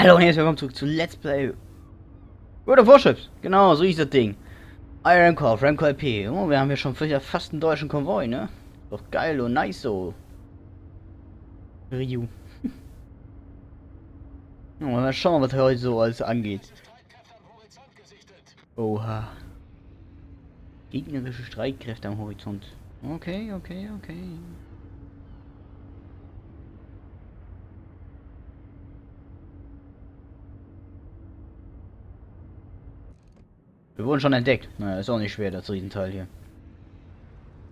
Hallo und herzlich willkommen zurück zu Let's Play World of Warships. Genau, so ist das Ding. Iron Core, Franco LP. Oh, wir haben hier schon fast einen deutschen Konvoi, ne? Doch geil und nice so. Ryu. oh, mal schauen, was heute so alles angeht. Oha. Gegnerische Streitkräfte am Horizont. Okay, okay, okay. Wir wurden schon entdeckt. Naja, ist auch nicht schwer, das Riesenteil hier.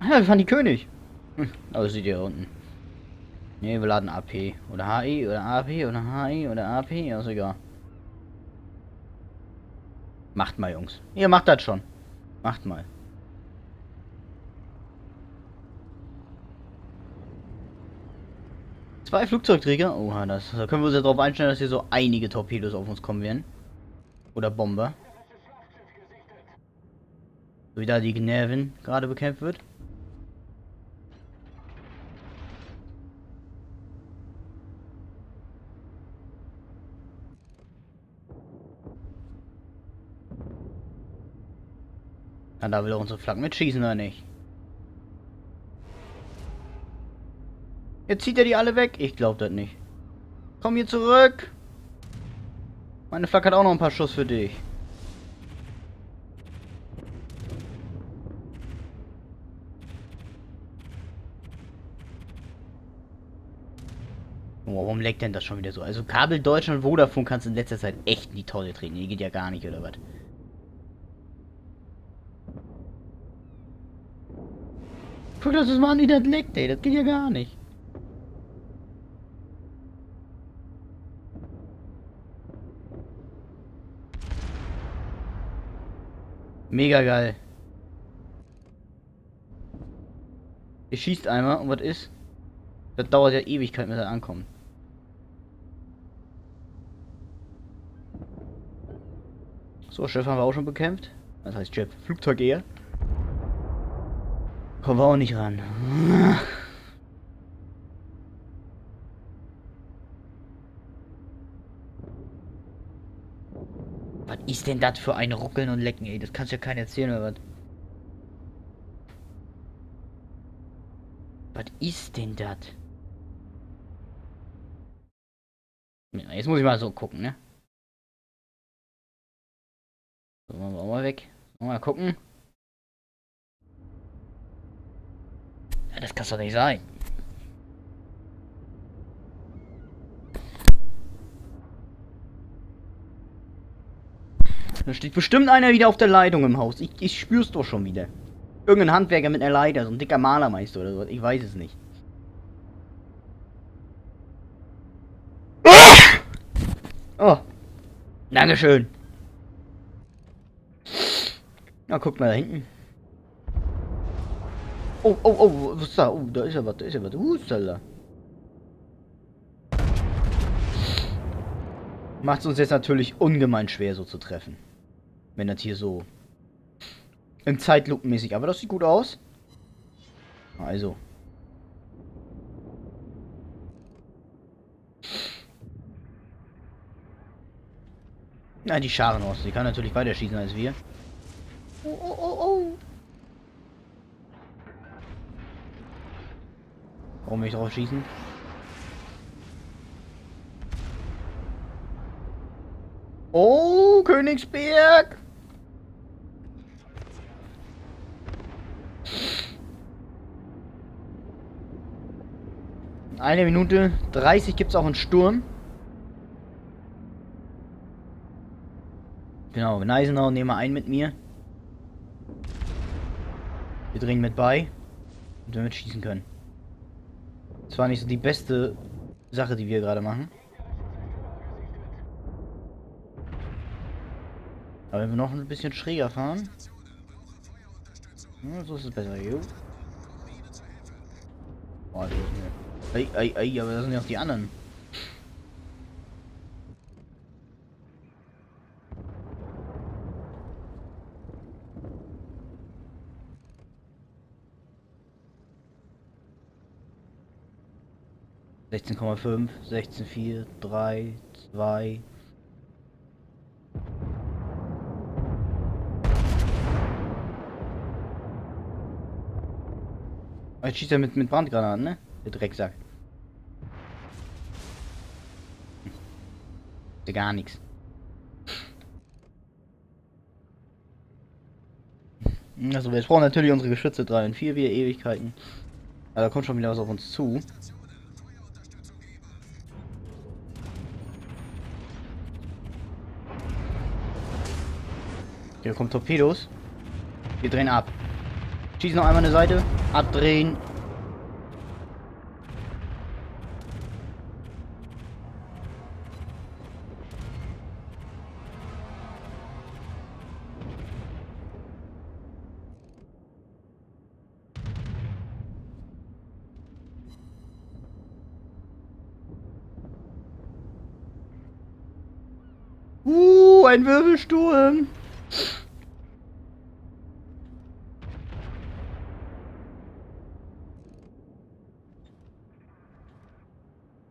Ah, ja, wir fahren die König. Hm, aber seht ihr unten. Ne, wir laden AP. Oder HI oder AP oder HI oder AP. Ja, ist egal. Macht mal, Jungs. Ihr macht das schon. Macht mal. Zwei Flugzeugträger. Oha, das. Da können wir uns ja darauf einstellen, dass hier so einige Torpedos auf uns kommen werden. Oder Bomber. So wie da die Gnävin gerade bekämpft wird. Na, da will er unsere Flaggen mitschießen, oder nicht? Jetzt zieht er die alle weg. Ich glaube das nicht. Komm hier zurück. Meine Flagge hat auch noch ein paar Schuss für dich. Warum leckt denn das schon wieder so? Also Kabel Deutschland Vodafone kannst du in letzter Zeit echt in die Tonne treten. Die geht ja gar nicht, oder was? Guck, das ist mal wieder leckt, ey. Das geht ja gar nicht. Mega geil. Ihr schießt einmal und was ist? Das dauert ja Ewigkeit, bis er ankommt. So, Chef haben wir auch schon bekämpft. Das heißt Chef, Flugzeug eher. Kommen wir auch nicht ran. Was ist denn das für ein Ruckeln und Lecken, ey? Das kannst du ja keiner erzählen, oder was? Was ist denn das? Jetzt muss ich mal so gucken, ne? So, machen wir auch mal weg. Mal gucken. Ja, das kann doch nicht sein. Da steht bestimmt einer wieder auf der Leitung im Haus. Ich, ich spür's doch schon wieder. Irgendein Handwerker mit einer Leiter, so ein dicker Malermeister oder so. Ich weiß es nicht. Oh. Dankeschön. Na, guck mal da hinten. Oh, oh, oh, was ist da? Oh, da ist ja was, da ist ja was. Hustala. Macht es uns jetzt natürlich ungemein schwer, so zu treffen. Wenn das hier so im Zeitlupenmäßig. Aber das sieht gut aus. Also. Na, die Scharen aus. Die kann natürlich weiter schießen als wir. Oh, oh, oh, oh. Warum nicht drauf schießen? Oh, Königsberg! Eine Minute 30 gibt es auch einen Sturm. Genau, Neisenau nehmen wir ein mit mir. Wir drehen mit bei. Und wir mit schießen können. Das war nicht so die beste Sache, die wir gerade machen. Aber wenn wir noch ein bisschen schräger fahren. Ja, so ist es besser. Jo. Boah, Ey, ey, ey, aber da sind ja auch die anderen. 16,5, 16,4, 3, 2. Jetzt schießt er mit, mit Brandgranaten, ne? Der Drecksack. Hm. Gar nichts. Also wir brauchen natürlich unsere Geschütze 3 und 4 wieder Ewigkeiten. Aber da kommt schon wieder was auf uns zu. Hier kommen Torpedos. Wir drehen ab. Schießen noch einmal eine Seite. Abdrehen. Uh, ein Wirbelsturm.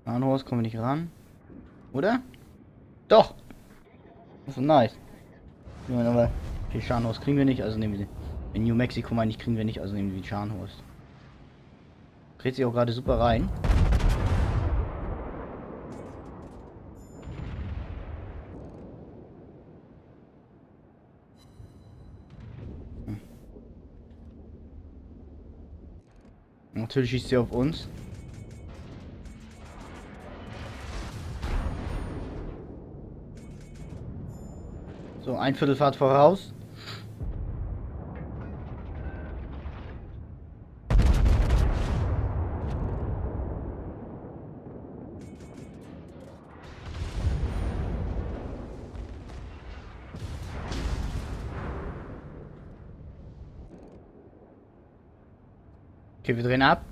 Bahnhof kommen wir nicht ran. Oder? Doch! Das ist nice. Ja, aber die Scharnhorst kriegen wir nicht, also nehmen wir sie. In New Mexico meine ich, kriegen wir nicht, also nehmen wir die Scharnhorst. Dreht sich auch gerade super rein. Natürlich schießt sie auf uns. So, ein Viertelfahrt voraus. Drehen ab.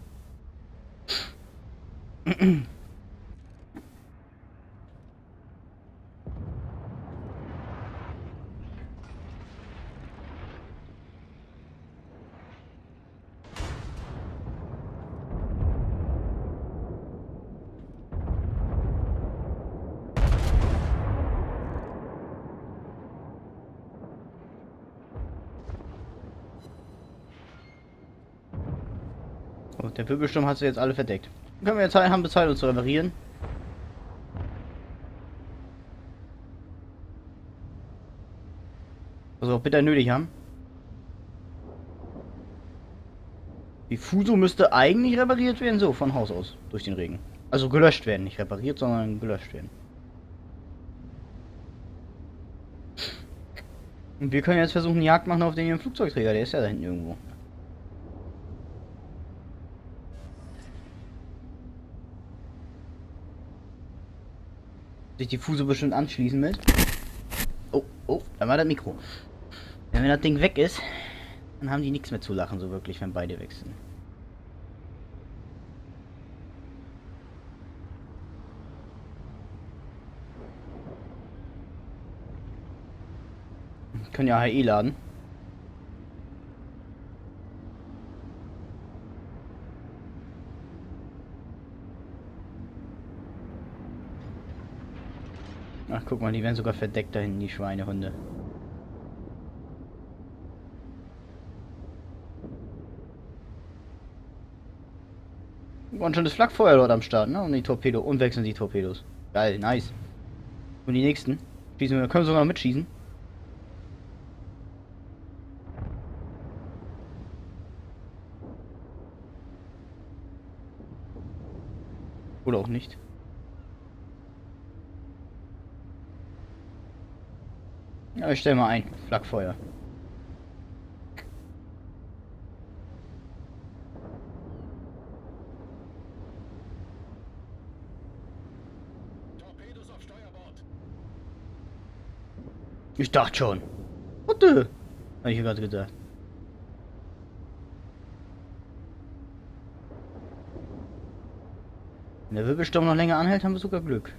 Der Wirbelsturm hat sie jetzt alle verdeckt. Können wir jetzt haben bezahlt, uns zu reparieren? Wir auch bitter nötig haben. Die Fuso müsste eigentlich repariert werden, so von Haus aus, durch den Regen. Also gelöscht werden, nicht repariert, sondern gelöscht werden. Und wir können jetzt versuchen, Jagd machen auf den Flugzeugträger, der ist ja da hinten irgendwo. Sich die Fuse bestimmt anschließen mit. Oh, oh, da war das Mikro. Wenn das Ding weg ist, dann haben die nichts mehr zu lachen, so wirklich, wenn beide sind. Können ja HE laden. Ach, guck mal, die werden sogar verdeckt da hinten, die Schweinehunde. Und schon das Flakfeuer dort am Start, ne? Und die Torpedo. Und wechseln die Torpedos. Geil, nice. Und die nächsten. Schießen wir, können wir sogar mitschießen. Oder auch nicht. Ja, ich stell mal ein. Flakfeuer. Ich dachte schon. Warte. Habe ich gerade gedacht. Wenn der Wirbelsturm noch länger anhält, haben wir sogar Glück.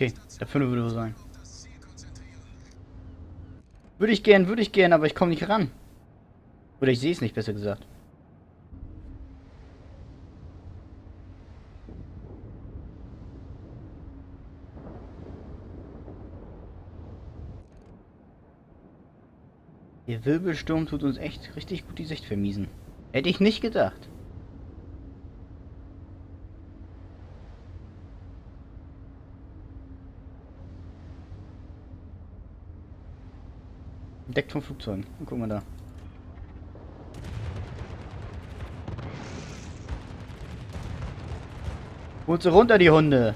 Okay, der Fünfe würde wohl sein. Würde ich gern, würde ich gern, aber ich komme nicht ran. Oder ich sehe es nicht, besser gesagt. Der Wirbelsturm tut uns echt richtig gut die Sicht vermiesen. Hätte ich nicht gedacht. Deckt vom Flugzeug. Guck mal da. Holt sie runter, die Hunde.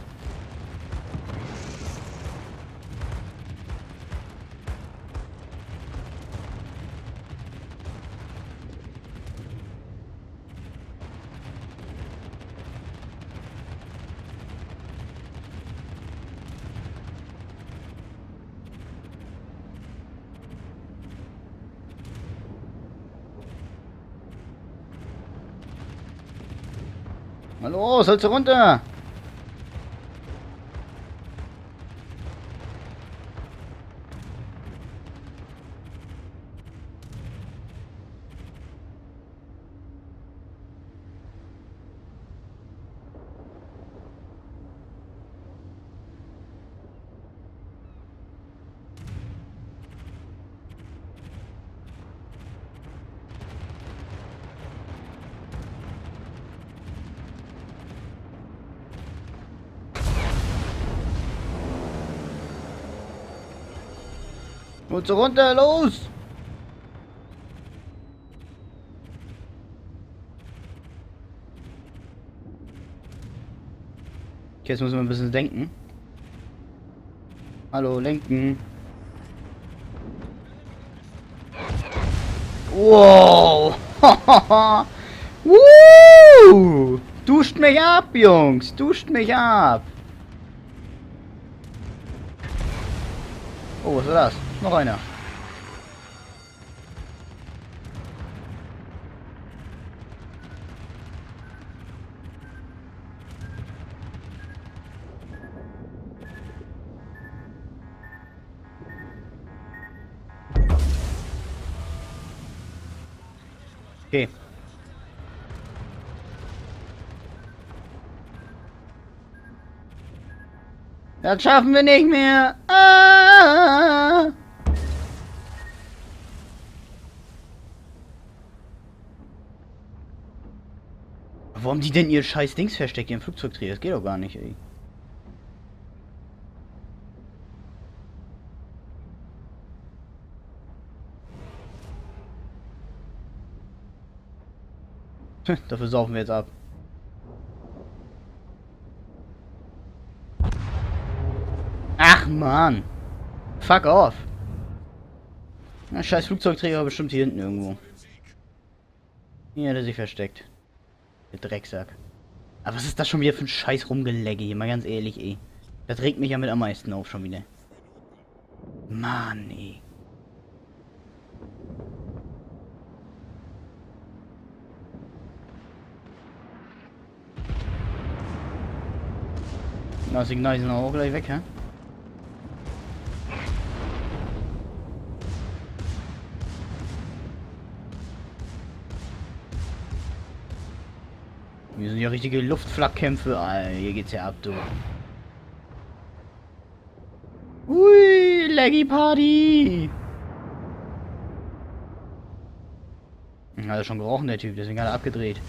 Hallo, sollst du runter? So runter, los! Okay, jetzt müssen wir ein bisschen denken. Hallo, lenken. Wow! Woo! Duscht mich ab, Jungs! Duscht mich ab! Oh, was ist das? Noch einer. Okay. Das schaffen wir nicht mehr. Ah! Warum die denn ihr scheiß Dings versteckt im Flugzeugträger? Das geht doch gar nicht, ey. Dafür saufen wir jetzt ab. Ach man. Fuck off. Na, scheiß Flugzeugträger bestimmt hier hinten irgendwo. Hier hat er sich versteckt. Der Drecksack. Aber was ist das schon wieder für ein scheiß Rumgelegge hier? Mal ganz ehrlich, ey. Das regt mich ja mit am meisten auf schon wieder. Mann, ey. Na, Signal sind auch gleich weg, hä? Richtige Luftflakkämpfe. Ah, hier geht's ja ab, du. Ui, Leggy Party. Hat er schon gerochen, der Typ, deswegen hat er abgedreht.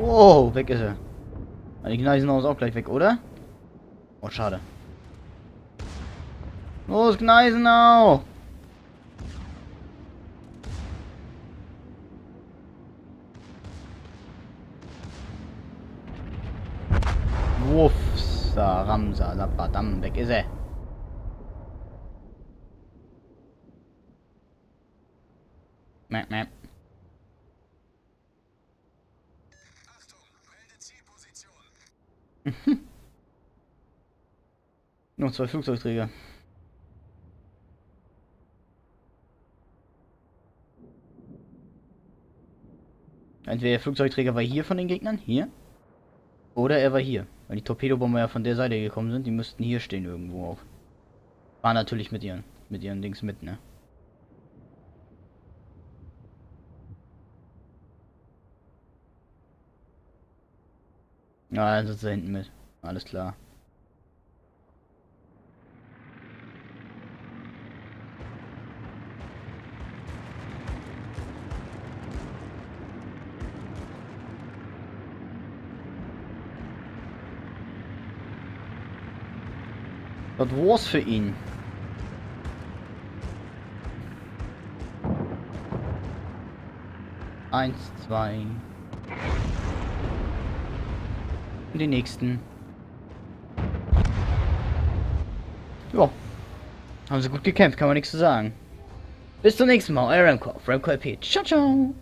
Oh, weg ist er. Die Gneisenau ist auch gleich weg, oder? Oh, schade. Los, Gneisenau! Wuffsa, Ramsa, Labadam, weg ist er. Mäh, mäh. Noch zwei Flugzeugträger. Entweder der Flugzeugträger war hier von den Gegnern, hier. Oder er war hier. Weil die Torpedobomber ja von der Seite gekommen sind, die müssten hier stehen irgendwo auch. War natürlich mit ihren, mit ihren Dings mit, ne? Ja, dann sind sie hinten mit. Alles klar. Das war's für ihn. Eins, zwei. Und die nächsten. Ja. Haben sie gut gekämpft, kann man nichts zu sagen. Bis zum nächsten Mal, euer Remco auf Remco. Ciao, ciao.